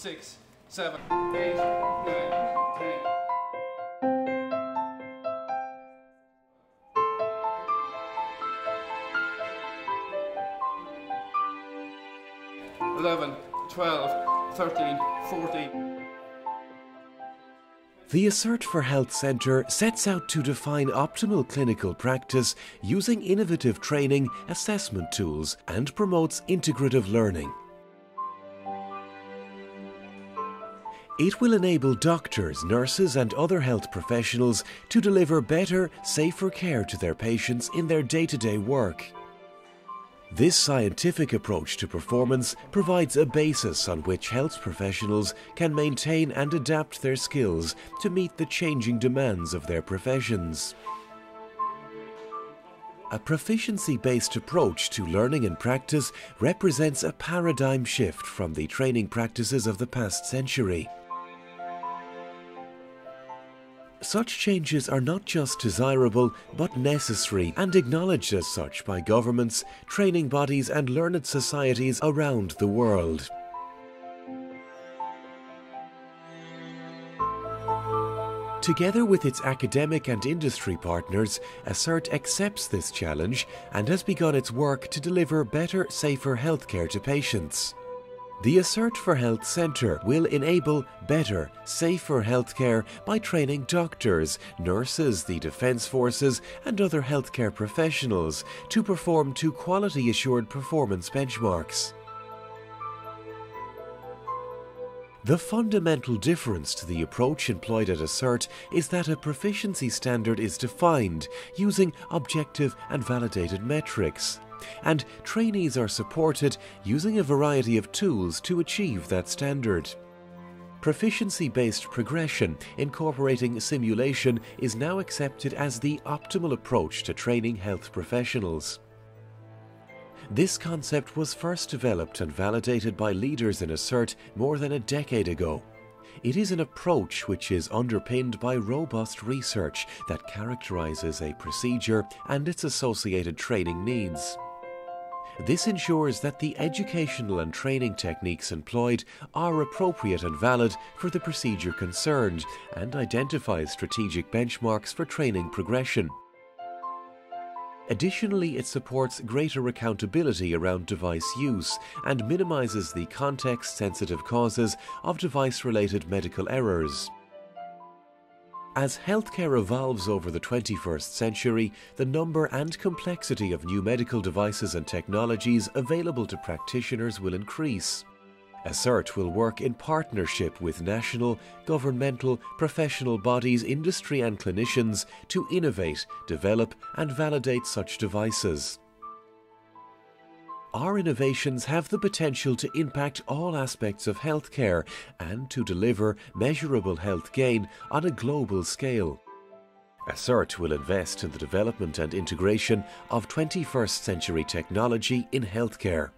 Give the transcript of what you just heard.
seven, eight, nine, ten. 11, 12, 13, 14. The Assert for Health Centre sets out to define optimal clinical practice using innovative training, assessment tools, and promotes integrative learning. It will enable doctors, nurses, and other health professionals to deliver better, safer care to their patients in their day to day work. This scientific approach to performance provides a basis on which health professionals can maintain and adapt their skills to meet the changing demands of their professions. A proficiency based approach to learning and practice represents a paradigm shift from the training practices of the past century. Such changes are not just desirable but necessary and acknowledged as such by governments, training bodies, and learned societies around the world. Together with its academic and industry partners, Assert accepts this challenge and has begun its work to deliver better, safer healthcare to patients. The Assert for Health Centre will enable better, safer healthcare by training doctors, nurses, the Defence Forces, and other healthcare professionals to perform to quality assured performance benchmarks. The fundamental difference to the approach employed at Assert is that a proficiency standard is defined using objective and validated metrics and trainees are supported using a variety of tools to achieve that standard. Proficiency based progression incorporating simulation is now accepted as the optimal approach to training health professionals. This concept was first developed and validated by leaders in Assert more than a decade ago. It is an approach which is underpinned by robust research that characterizes a procedure and its associated training needs. This ensures that the educational and training techniques employed are appropriate and valid for the procedure concerned and identifies strategic benchmarks for training progression. Additionally, it supports greater accountability around device use and minimizes the context sensitive causes of device related medical errors. As healthcare evolves over the 21st century, the number and complexity of new medical devices and technologies available to practitioners will increase. Assert will work in partnership with national, governmental, professional bodies, industry, and clinicians to innovate, develop, and validate such devices. Our innovations have the potential to impact all aspects of healthcare and to deliver measurable health gain on a global scale. Assert will invest in the development and integration of 21st century technology in healthcare.